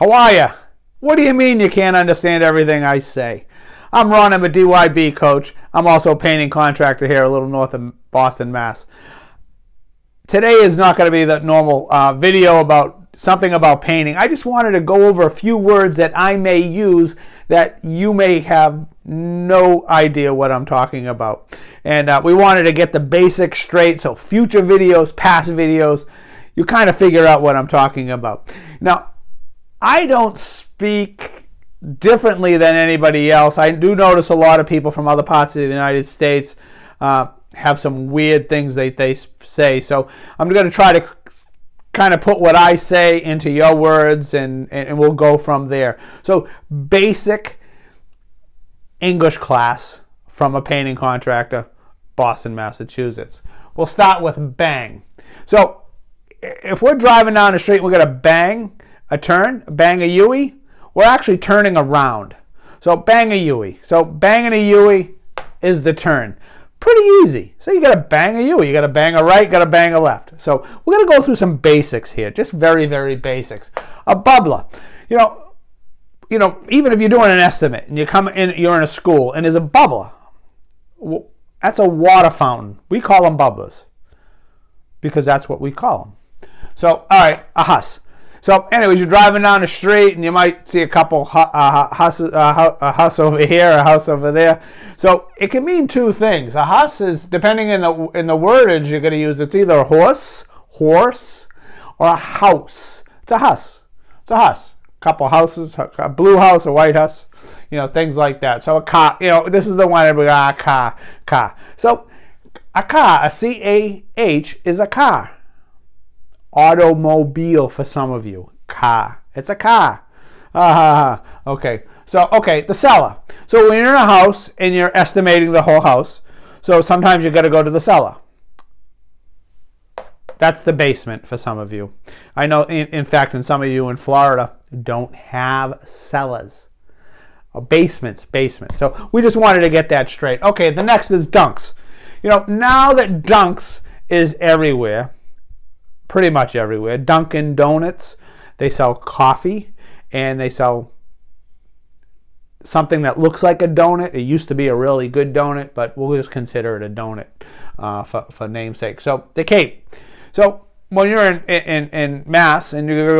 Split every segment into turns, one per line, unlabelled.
How are you? What do you mean you can't understand everything I say? I'm Ron. I'm a DYB coach. I'm also a painting contractor here, a little north of Boston, Mass. Today is not going to be the normal uh, video about something about painting. I just wanted to go over a few words that I may use that you may have no idea what I'm talking about. And uh, we wanted to get the basics straight so future videos, past videos, you kind of figure out what I'm talking about. Now, I don't speak differently than anybody else. I do notice a lot of people from other parts of the United States uh, have some weird things that they say. So I'm going to try to kind of put what I say into your words and, and we'll go from there. So basic English class from a painting contractor, Boston, Massachusetts. We'll start with bang. So if we're driving down the street we're going to bang, a turn, bang a Yui, we're actually turning around. So bang a Yui. So banging a Yui is the turn. Pretty easy. So you got to bang a Yui. You got to bang a right, got to bang a left. So we're going to go through some basics here, just very, very basics. A bubbler. You know, you know, even if you're doing an estimate and you come in, you're in a school and there's a bubbler. That's a water fountain. We call them bubblers because that's what we call them. So, all right, a hus. So, anyways, you're driving down the street and you might see a couple uh, houses, uh, a house over here, a house over there. So it can mean two things. A house is, depending in the in the wordage you're going to use, it's either a horse, horse, or a house. It's a house. It's a house. A couple houses, a blue house, a white house, you know, things like that. So a car, you know, this is the one everybody, ah, car, car. So a car, a C A H, is a car automobile for some of you. Car. It's a car. Uh, okay. So, okay, the cellar. So when you're in a house and you're estimating the whole house, so sometimes you got to go to the cellar. That's the basement for some of you. I know, in, in fact, in some of you in Florida don't have cellars. Oh, basements, basements. So we just wanted to get that straight. Okay, the next is dunks. You know, now that dunks is everywhere, pretty much everywhere. Dunkin' Donuts, they sell coffee and they sell something that looks like a donut. It used to be a really good donut, but we'll just consider it a donut uh, for, for namesake. So the Cape. So when you're in, in, in Mass and you're,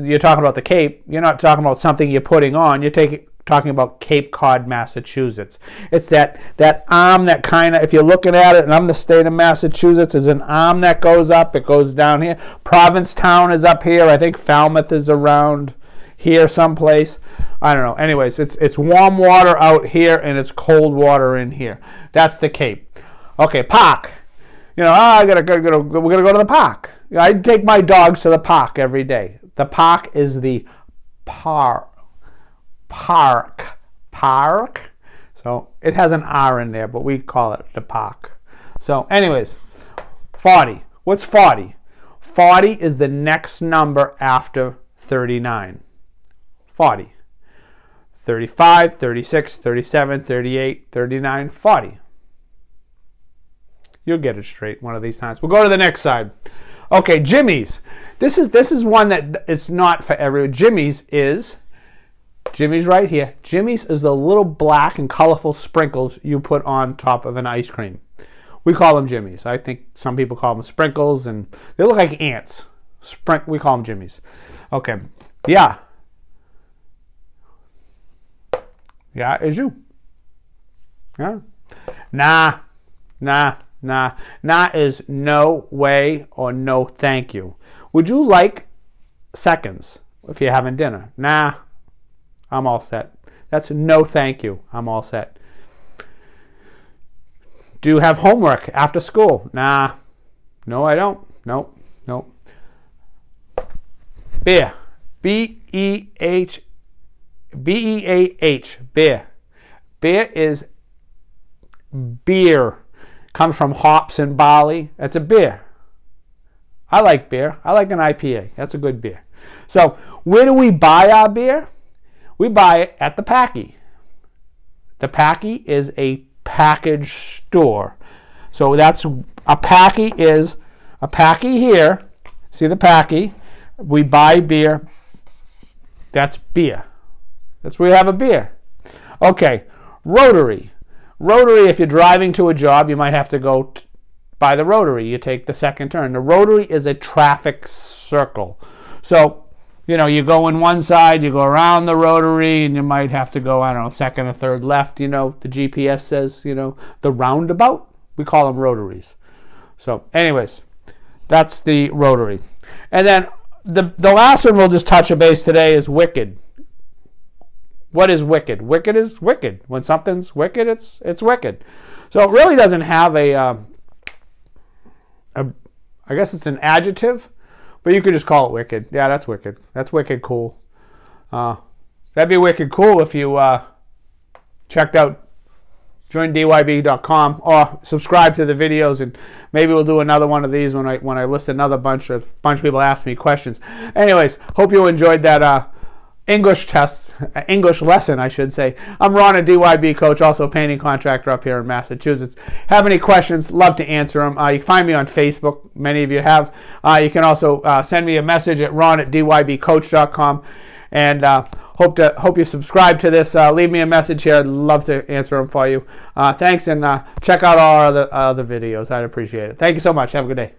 you're talking about the Cape, you're not talking about something you're putting on. You're taking talking about Cape Cod, Massachusetts. It's that, that arm that kind of, if you're looking at it, and I'm the state of Massachusetts, there's an arm that goes up, it goes down here. Provincetown is up here. I think Falmouth is around here someplace. I don't know. Anyways, it's it's warm water out here and it's cold water in here. That's the Cape. Okay, park. You know, oh, I gotta, gotta, gotta, we're gonna go to the park. I take my dogs to the park every day. The park is the park park. Park. So it has an R in there, but we call it the park. So, anyways, 40. What's 40? 40 is the next number after 39. 40. 35, 36, 37, 38, 39, 40. You'll get it straight one of these times. We'll go to the next side. Okay, Jimmy's. This is this is one that it's not for everyone. Jimmy's is Jimmy's right here. Jimmy's is the little black and colorful sprinkles you put on top of an ice cream. We call them Jimmy's. I think some people call them sprinkles, and they look like ants. Sprink. We call them Jimmy's. Okay. Yeah. Yeah, is you. Yeah. Nah. Nah. Nah. Nah is no way or no thank you. Would you like seconds if you're having dinner? Nah. I'm all set. That's no thank you. I'm all set. Do you have homework after school? Nah. No, I don't. Nope. Nope. Beer. B E H B E A H. Beer. Beer is beer. Comes from hops and barley. That's a beer. I like beer. I like an IPA. That's a good beer. So, where do we buy our beer? We buy it at the Packy. The Packy is a package store. So that's a Packy is a Packy here. See the Packy. We buy beer That's beer. That's where you have a beer. Okay, rotary. Rotary, if you're driving to a job, you might have to go by the rotary. You take the second turn. The rotary is a traffic circle. So, you know, you go in one side, you go around the rotary, and you might have to go, I don't know, second or third left. You know, the GPS says, you know, the roundabout. We call them rotaries. So, anyways, that's the rotary. And then the, the last one we'll just touch a base today is wicked. What is wicked? Wicked is wicked. When something's wicked, it's it's wicked. So it really doesn't have a, um, a I guess it's an adjective, but you could just call it wicked. Yeah, that's wicked. That's wicked cool. Uh, that'd be wicked cool if you uh, checked out joindyb.com or subscribe to the videos and maybe we'll do another one of these when I when I list another bunch of bunch of people ask me questions. Anyways, hope you enjoyed that uh, English test, uh, English lesson, I should say. I'm Ron, a DYB coach, also a painting contractor up here in Massachusetts. Have any questions? Love to answer them. Uh, you can find me on Facebook. Many of you have. Uh, you can also uh, send me a message at ron at dybcoach.com. And uh, hope to hope you subscribe to this. Uh, leave me a message here. I'd love to answer them for you. thanks, and check out all our other, other videos. I'd appreciate it. Thank you so much. Have a good day.